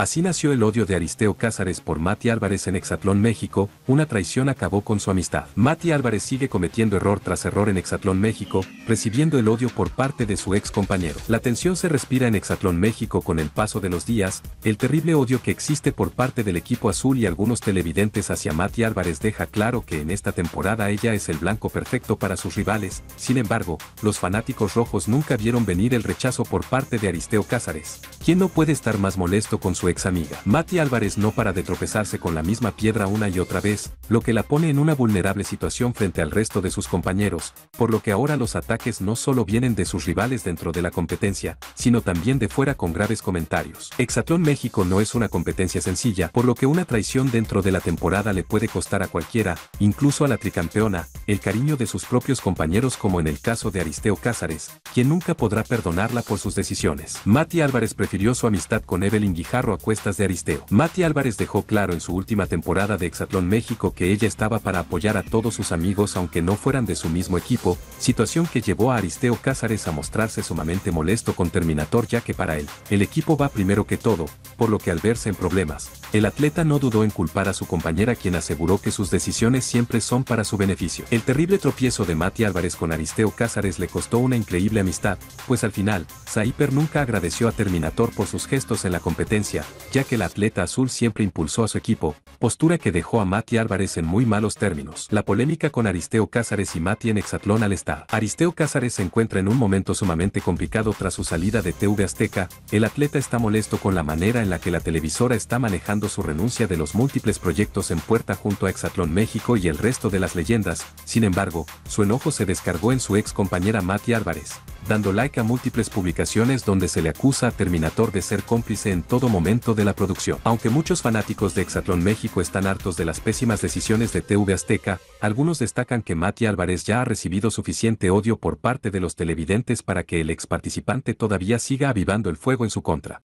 Así nació el odio de Aristeo Cázares por Mati Álvarez en Exatlón México, una traición acabó con su amistad. Mati Álvarez sigue cometiendo error tras error en Exatlón México, recibiendo el odio por parte de su ex compañero. La tensión se respira en Exatlón México con el paso de los días, el terrible odio que existe por parte del equipo azul y algunos televidentes hacia Mati Álvarez deja claro que en esta temporada ella es el blanco perfecto para sus rivales, sin embargo, los fanáticos rojos nunca vieron venir el rechazo por parte de Aristeo Cázares. ¿Quién no puede estar más molesto con su ex amiga. Mati Álvarez no para de tropezarse con la misma piedra una y otra vez, lo que la pone en una vulnerable situación frente al resto de sus compañeros, por lo que ahora los ataques no solo vienen de sus rivales dentro de la competencia, sino también de fuera con graves comentarios. Exatlón México no es una competencia sencilla, por lo que una traición dentro de la temporada le puede costar a cualquiera, incluso a la tricampeona, el cariño de sus propios compañeros como en el caso de Aristeo Cázares, quien nunca podrá perdonarla por sus decisiones. Mati Álvarez prefirió su amistad con Evelyn Guijarro a cuestas de Aristeo. Mati Álvarez dejó claro en su última temporada de Exatlón México que ella estaba para apoyar a todos sus amigos aunque no fueran de su mismo equipo, situación que llevó a Aristeo Cázares a mostrarse sumamente molesto con Terminator ya que para él, el equipo va primero que todo, por lo que al verse en problemas, el atleta no dudó en culpar a su compañera quien aseguró que sus decisiones siempre son para su beneficio. El terrible tropiezo de Mati Álvarez con Aristeo Cázares le costó una increíble amistad, pues al final, Saiper nunca agradeció a Terminator por sus gestos en la competencia, ya que el atleta azul siempre impulsó a su equipo, postura que dejó a Mati Álvarez en muy malos términos. La polémica con Aristeo Cázares y Mati en Hexatlón al estar. Aristeo Cázares se encuentra en un momento sumamente complicado tras su salida de TV Azteca, el atleta está molesto con la manera en la que la televisora está manejando su renuncia de los múltiples proyectos en puerta junto a Hexatlón México y el resto de las leyendas, sin embargo, su enojo se descargó en su ex compañera Mati Álvarez, dando like a múltiples publicaciones donde se le acusa a Terminator de ser cómplice en todo momento de la producción. Aunque muchos fanáticos de Hexatlón México están hartos de las pésimas decisiones de TV Azteca, algunos destacan que Mati Álvarez ya ha recibido suficiente odio por parte de los televidentes para que el ex participante todavía siga avivando el fuego en su contra.